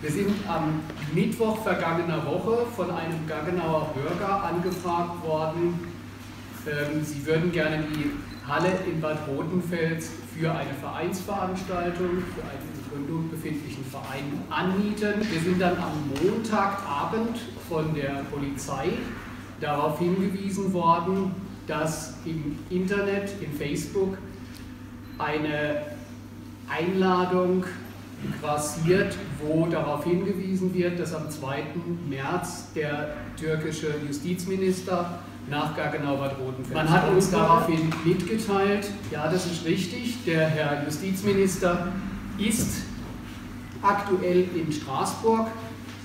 Wir sind am Mittwoch vergangener Woche von einem Gaggenauer Bürger angefragt worden, ähm, sie würden gerne die Halle in Bad Rotenfels für eine Vereinsveranstaltung, für einen in Gründung befindlichen Verein anmieten. Wir sind dann am Montagabend von der Polizei darauf hingewiesen worden, dass im Internet, in Facebook, eine Einladung grassiert, wo darauf hingewiesen wird, dass am 2. März der türkische Justizminister nach Gaggenau-Bad Rotenfels. Man hat uns daraufhin mitgeteilt, ja, das ist richtig, der Herr Justizminister ist aktuell in Straßburg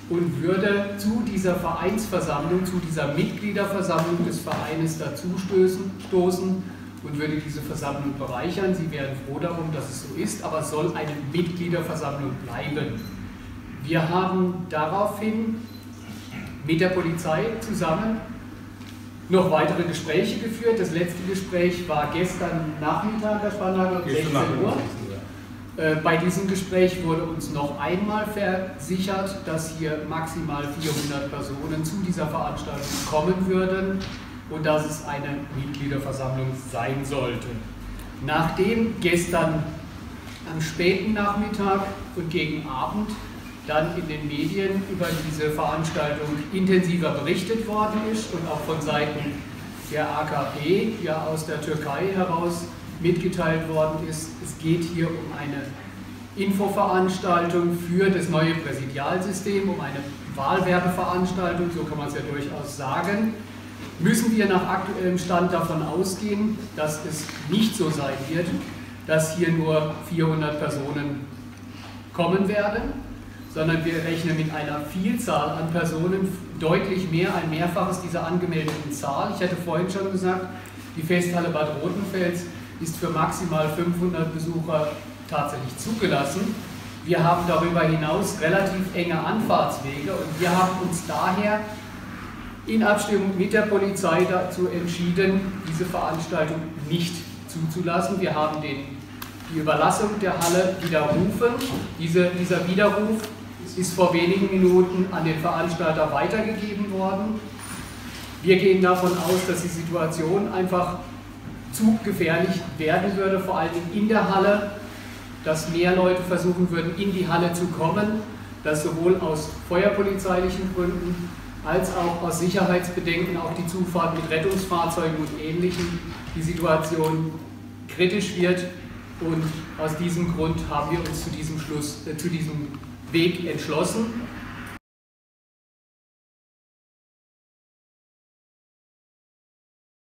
und würde zu dieser Vereinsversammlung, zu dieser Mitgliederversammlung des Vereines dazustoßen und würde diese Versammlung bereichern. Sie wären froh darum, dass es so ist, aber es soll eine Mitgliederversammlung bleiben. Wir haben daraufhin mit der Polizei zusammen noch weitere Gespräche geführt. Das letzte Gespräch war gestern Nachmittag, Herr Spannagel, um 16 Uhr. Äh, bei diesem Gespräch wurde uns noch einmal versichert, dass hier maximal 400 Personen zu dieser Veranstaltung kommen würden und dass es eine Mitgliederversammlung sein sollte. Nachdem gestern am späten Nachmittag und gegen Abend dann in den Medien über diese Veranstaltung intensiver berichtet worden ist und auch von Seiten der AKP, ja aus der Türkei heraus mitgeteilt worden ist, es geht hier um eine Infoveranstaltung für das neue Präsidialsystem, um eine Wahlwerbeveranstaltung, so kann man es ja durchaus sagen, müssen wir nach aktuellem Stand davon ausgehen, dass es nicht so sein wird, dass hier nur 400 Personen kommen werden, sondern wir rechnen mit einer Vielzahl an Personen, deutlich mehr, ein Mehrfaches dieser angemeldeten Zahl. Ich hatte vorhin schon gesagt, die Festhalle Bad Rotenfels ist für maximal 500 Besucher tatsächlich zugelassen. Wir haben darüber hinaus relativ enge Anfahrtswege und wir haben uns daher in Abstimmung mit der Polizei dazu entschieden, diese Veranstaltung nicht zuzulassen. Wir haben den, die Überlassung der Halle widerrufen. Diese, dieser Widerruf ist vor wenigen Minuten an den Veranstalter weitergegeben worden. Wir gehen davon aus, dass die Situation einfach zu gefährlich werden würde, vor allem in der Halle, dass mehr Leute versuchen würden, in die Halle zu kommen, dass sowohl aus feuerpolizeilichen Gründen als auch aus Sicherheitsbedenken auch die Zufahrt mit Rettungsfahrzeugen und Ähnlichem die Situation kritisch wird. Und aus diesem Grund haben wir uns zu diesem, Schluss, äh, zu diesem Weg entschlossen.